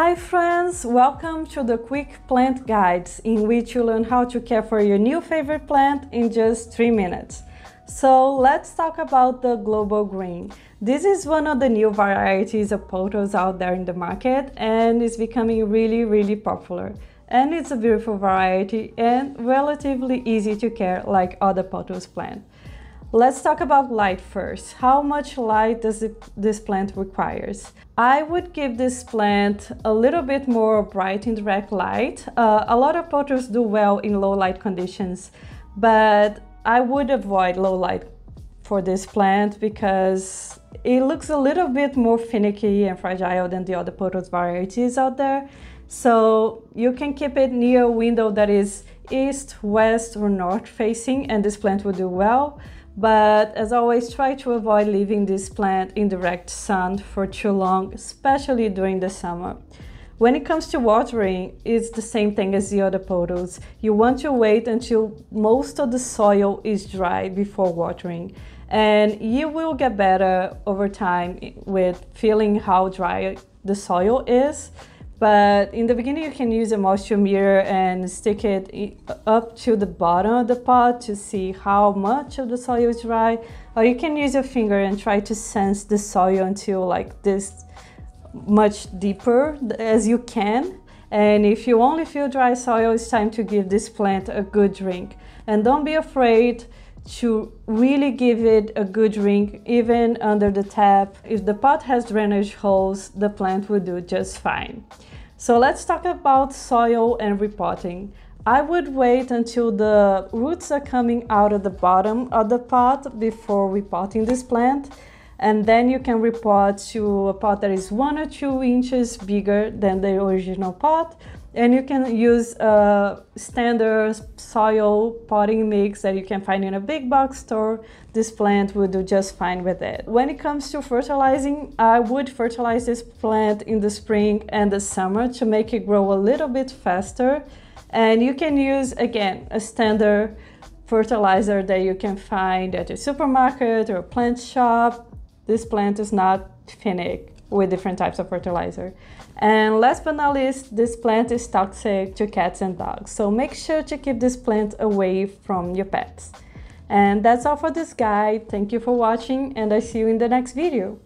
Hi friends, welcome to the quick plant guides in which you learn how to care for your new favorite plant in just 3 minutes. So let's talk about the global green. This is one of the new varieties of pothos out there in the market and it's becoming really really popular. And it's a beautiful variety and relatively easy to care like other pothos plant. Let's talk about light first. How much light does it, this plant requires? I would give this plant a little bit more bright indirect light. Uh, a lot of pothos do well in low light conditions, but I would avoid low light for this plant because it looks a little bit more finicky and fragile than the other pothos varieties out there. So you can keep it near a window that is east, west, or north facing, and this plant will do well but as always try to avoid leaving this plant in direct sun for too long, especially during the summer. When it comes to watering, it's the same thing as the other pothos. You want to wait until most of the soil is dry before watering. And you will get better over time with feeling how dry the soil is but in the beginning, you can use a moisture meter and stick it up to the bottom of the pot to see how much of the soil is dry. Or you can use your finger and try to sense the soil until like this much deeper as you can. And if you only feel dry soil, it's time to give this plant a good drink. And don't be afraid to really give it a good drink even under the tap. If the pot has drainage holes, the plant will do just fine. So let's talk about soil and repotting. I would wait until the roots are coming out of the bottom of the pot before repotting this plant and then you can repot to a pot that is one or two inches bigger than the original pot and you can use a standard soil potting mix that you can find in a big box store. This plant will do just fine with it. When it comes to fertilizing i would fertilize this plant in the spring and the summer to make it grow a little bit faster. And you can use again a standard fertilizer that you can find at a supermarket or a plant shop. This plant is not finick with different types of fertilizer. And last but not least, this plant is toxic to cats and dogs. So make sure to keep this plant away from your pets. And that's all for this guide. Thank you for watching and I see you in the next video.